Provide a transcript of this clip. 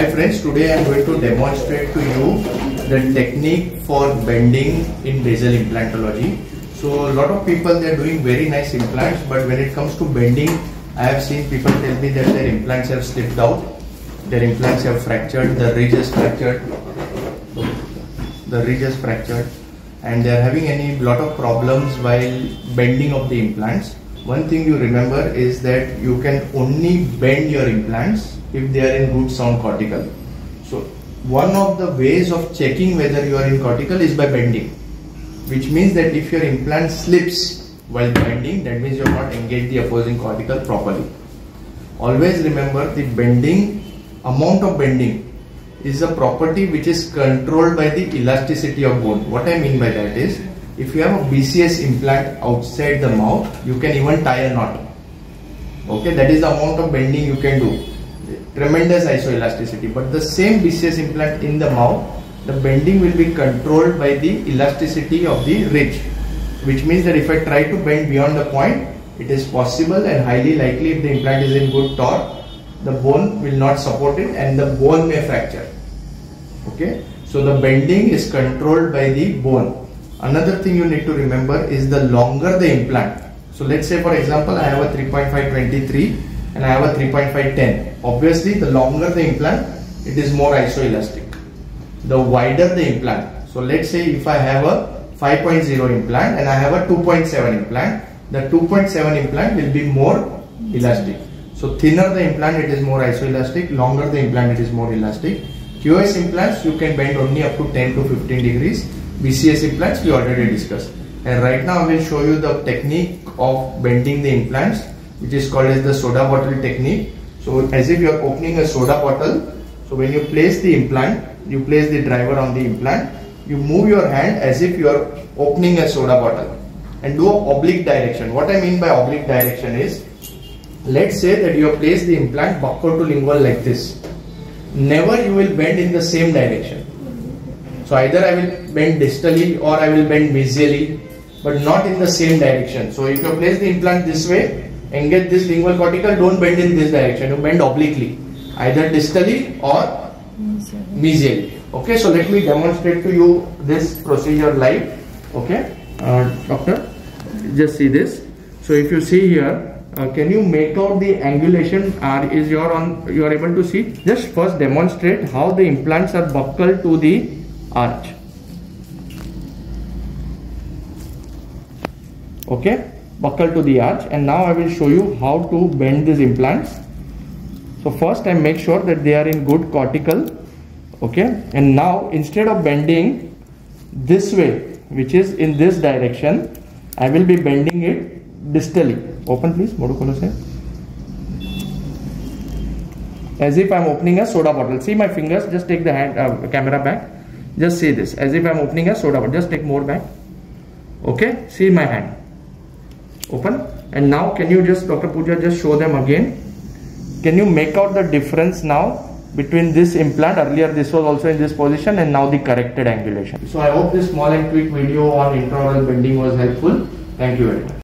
Hi friends, today I am going to demonstrate to you the technique for bending in basal implantology. So a lot of people they are doing very nice implants but when it comes to bending I have seen people tell me that their implants have slipped out, their implants have fractured, the ridge is fractured, the ridge is fractured and they are having any lot of problems while bending of the implants. One thing you remember is that you can only bend your implants if they are in good sound cortical. So one of the ways of checking whether you are in cortical is by bending which means that if your implant slips while bending that means you have not engaged the opposing cortical properly. Always remember the bending amount of bending is a property which is controlled by the elasticity of bone. What I mean by that is if you have a BCS implant outside the mouth you can even tie a knot. Okay, that is the amount of bending you can do tremendous isoelasticity. But the same BCS implant in the mouth the bending will be controlled by the elasticity of the ridge which means that if I try to bend beyond the point it is possible and highly likely if the implant is in good torque the bone will not support it and the bone may fracture. Okay? So the bending is controlled by the bone. Another thing you need to remember is the longer the implant. So let's say for example I have a 3.523 and I have a 3.510. Obviously, the longer the implant, it is more isoelastic. The wider the implant. So let's say if I have a 5.0 implant and I have a 2.7 implant, the 2.7 implant will be more elastic. So thinner the implant, it is more isoelastic. Longer the implant, it is more elastic. QS implants, you can bend only up to 10 to 15 degrees. BCS implants, we already discussed. And right now I will show you the technique of bending the implants which is called as the soda bottle technique. So as if you are opening a soda bottle. So when you place the implant, you place the driver on the implant, you move your hand as if you are opening a soda bottle and do oblique direction. What I mean by oblique direction is, let's say that you have placed the implant buccal to lingual like this. Never you will bend in the same direction. So either I will bend distally or I will bend mesially but not in the same direction. So if you place the implant this way, engage this lingual cortical, don't bend in this direction, you bend obliquely, either distally or mesially. Okay, so let me demonstrate to you this procedure live. Okay, uh, doctor, just see this. So if you see here, uh, can you make out the angulation or is your on you are able to see just first demonstrate how the implants are buccal to the arch okay buccal to the arch and now I will show you how to bend these implants. So first I make sure that they are in good cortical okay and now instead of bending this way which is in this direction I will be bending it distally. Open please, as if I'm opening a soda bottle. See my fingers, just take the hand uh, camera back. Just see this, as if I'm opening a soda bottle. Just take more back. Okay, see my hand open. And now can you just Dr. Pooja just show them again? Can you make out the difference now between this implant? Earlier this was also in this position and now the corrected angulation. So I hope this small and quick video on intraoral bending was helpful. Thank you very much